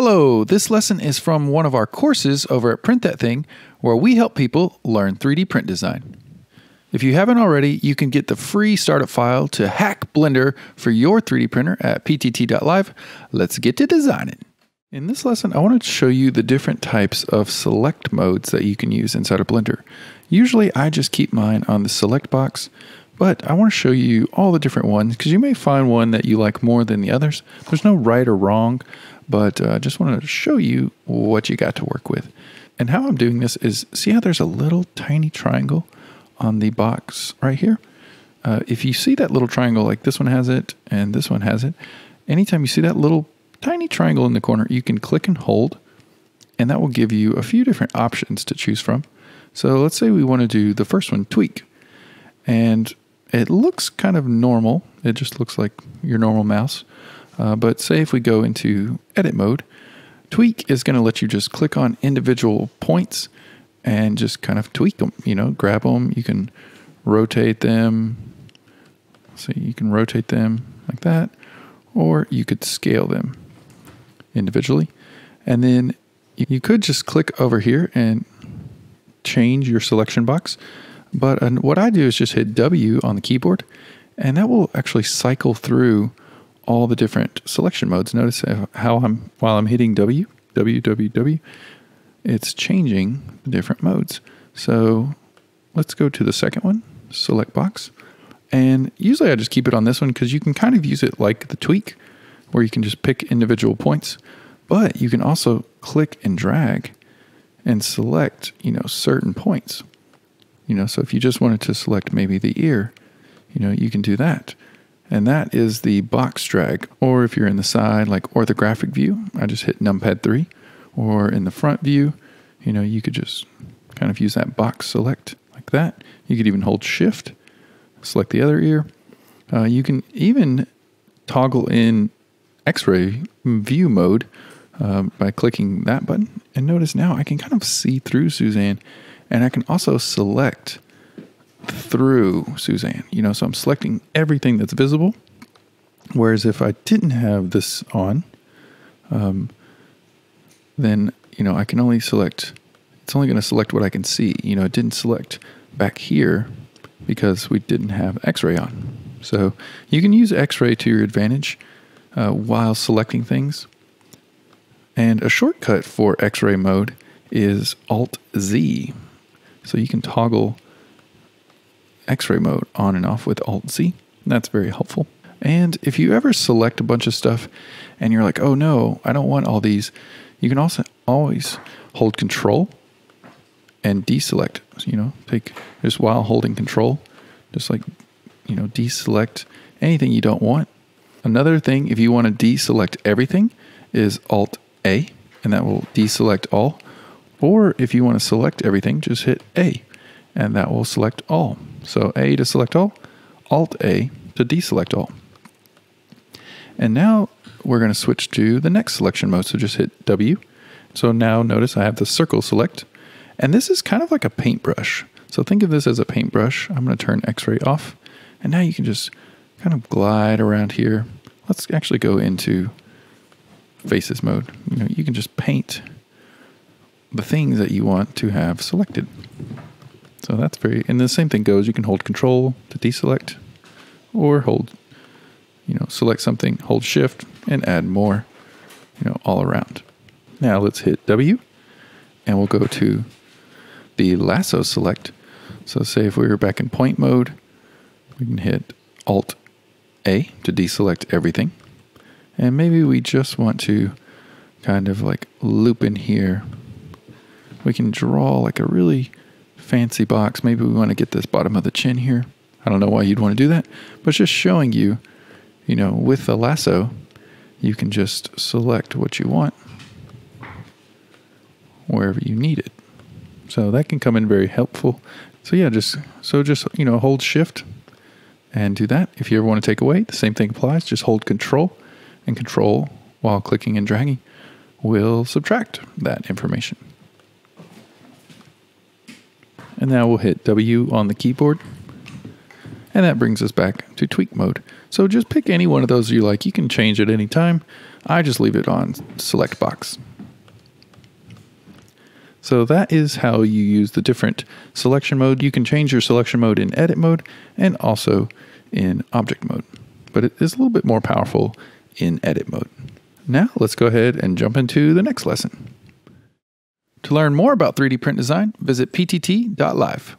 Hello, this lesson is from one of our courses over at Print That Thing, where we help people learn 3D print design. If you haven't already, you can get the free startup file to hack Blender for your 3D printer at ptt.live. Let's get to designing. In this lesson, I want to show you the different types of select modes that you can use inside of Blender. Usually, I just keep mine on the select box, but I want to show you all the different ones because you may find one that you like more than the others. There's no right or wrong but I uh, just want to show you what you got to work with. And how I'm doing this is see how there's a little tiny triangle on the box right here? Uh, if you see that little triangle, like this one has it and this one has it, anytime you see that little tiny triangle in the corner, you can click and hold, and that will give you a few different options to choose from. So let's say we want to do the first one, tweak. And it looks kind of normal. It just looks like your normal mouse. Uh, but say if we go into edit mode, tweak is going to let you just click on individual points and just kind of tweak them, you know, grab them. You can rotate them. So you can rotate them like that, or you could scale them individually. And then you could just click over here and change your selection box. But what I do is just hit W on the keyboard, and that will actually cycle through all the different selection modes. Notice how I'm, while I'm hitting W, W, W, W, it's changing the different modes. So let's go to the second one, select box. And usually I just keep it on this one because you can kind of use it like the tweak where you can just pick individual points, but you can also click and drag and select, you know, certain points. You know, so if you just wanted to select maybe the ear, you know, you can do that and that is the box drag. Or if you're in the side, like orthographic view, I just hit numpad 3. Or in the front view, you know, you could just kind of use that box select like that. You could even hold shift, select the other ear. Uh, you can even toggle in x-ray view mode uh, by clicking that button. And notice now I can kind of see through Suzanne and I can also select through Suzanne. You know, so I'm selecting everything that's visible. Whereas if I didn't have this on, um, then you know I can only select. It's only going to select what I can see. You know, it didn't select back here because we didn't have X-ray on. So you can use X-ray to your advantage uh, while selecting things. And a shortcut for X-ray mode is Alt Z. So you can toggle x-ray mode on and off with Alt-Z. That's very helpful. And if you ever select a bunch of stuff and you're like, oh no, I don't want all these, you can also always hold control and deselect. You know, take just while holding control, just like, you know, deselect anything you don't want. Another thing, if you want to deselect everything, is Alt A, and that will deselect all. Or if you want to select everything, just hit A, and that will select all. So A to select all, Alt A to deselect all. And now we're going to switch to the next selection mode. So just hit W. So now notice I have the circle select. And this is kind of like a paintbrush. So think of this as a paintbrush. I'm going to turn X-ray off. And now you can just kind of glide around here. Let's actually go into faces mode. You know, you can just paint the things that you want to have selected. So that's very, and the same thing goes. You can hold control to deselect or hold, you know, select something, hold shift and add more, you know, all around. Now let's hit W and we'll go to the lasso select. So say if we were back in point mode, we can hit Alt A to deselect everything. And maybe we just want to kind of like loop in here. We can draw like a really fancy box. Maybe we want to get this bottom of the chin here. I don't know why you'd want to do that, but just showing you, you know, with the lasso, you can just select what you want wherever you need it. So that can come in very helpful. So yeah, just so just you know, hold shift and do that. If you ever want to take away, the same thing applies. Just hold control and control while clicking and dragging will subtract that information. And now we'll hit W on the keyboard. And that brings us back to tweak mode. So just pick any one of those you like. You can change at any time. I just leave it on select box. So that is how you use the different selection mode. You can change your selection mode in edit mode and also in object mode, but it is a little bit more powerful in edit mode. Now let's go ahead and jump into the next lesson. To learn more about 3D print design, visit ptt.live.